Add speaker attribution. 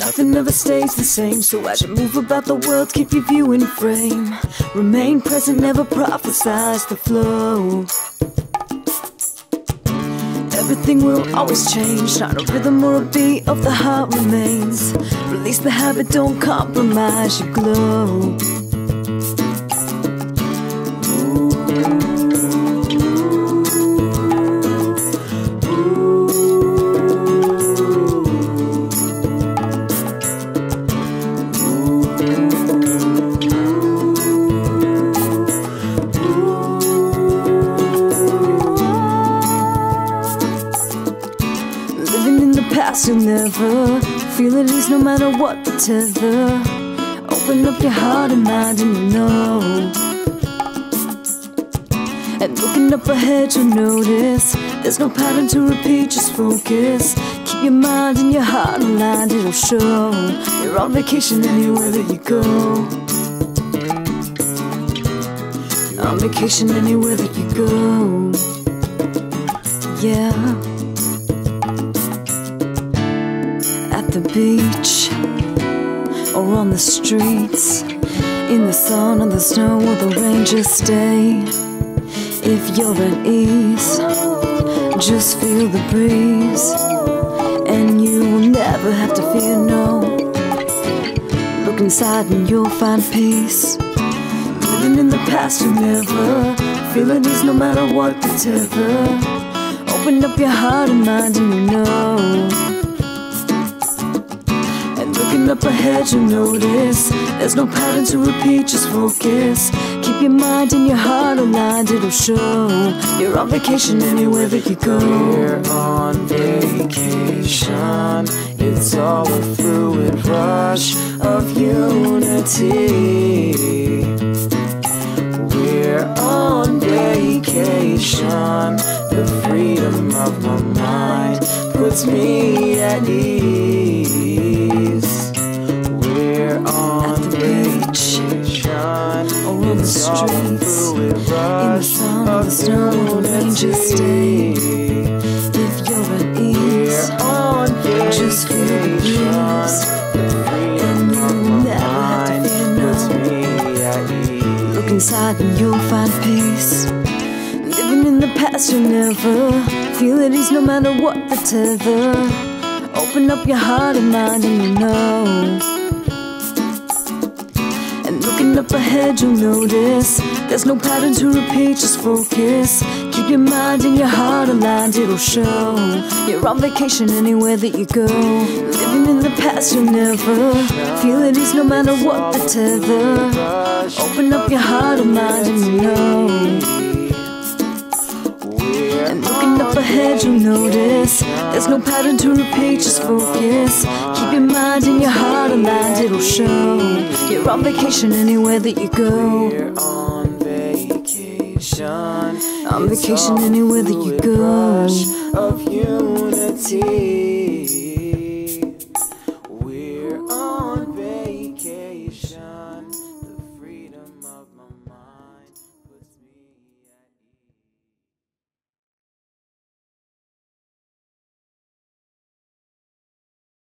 Speaker 1: Nothing ever stays the same, so as you move about the world, keep your view in frame. Remain present, never prophesize the flow. Everything will always change, not a rhythm or a beat of the heart remains. Release the habit, don't compromise your glow. The you'll never feel at ease no matter what the tether. Open up your heart and mind, and you'll know. And looking up ahead, you'll notice there's no pattern to repeat, just focus. Keep your mind and your heart aligned, it'll show. You're on vacation anywhere that you go. You're on vacation anywhere that you go. Yeah. The beach or on the streets, in the sun or the snow or the rain, just stay. If you're at ease, just feel the breeze, and you will never have to fear no. Look inside and you'll find peace. Living in the past, you never feel at ease no matter what the tether. Open up your heart and mind, and you know. Looking up ahead, you notice there's no pattern to repeat, just focus. Keep your mind and your heart aligned, it'll show. You're on vacation anywhere that you go.
Speaker 2: We're on vacation. It's all a fluid rush of unity. We're on vacation. The freedom of my mind puts me at ease.
Speaker 1: Just stay. If you're at ease,
Speaker 2: on
Speaker 1: just feel the breeze. And you will never have to fear no. Look inside and you'll find peace. Living in the past, you'll never feel at ease no matter what the tether. Open up your heart and mind, and you know. Up ahead, you'll notice there's no pattern to repeat, just focus. Keep your mind and your heart aligned, it'll show. You're on vacation anywhere that you go. Living in the past, you'll never feel at ease no matter what the tether. Open up your heart and mind, and you know. There's no pattern to repeat, just focus. Keep your mind and your heart aligned, it'll show. You're on vacation anywhere that you go.
Speaker 2: We're on vacation.
Speaker 1: On vacation anywhere that you go.
Speaker 2: Of unity.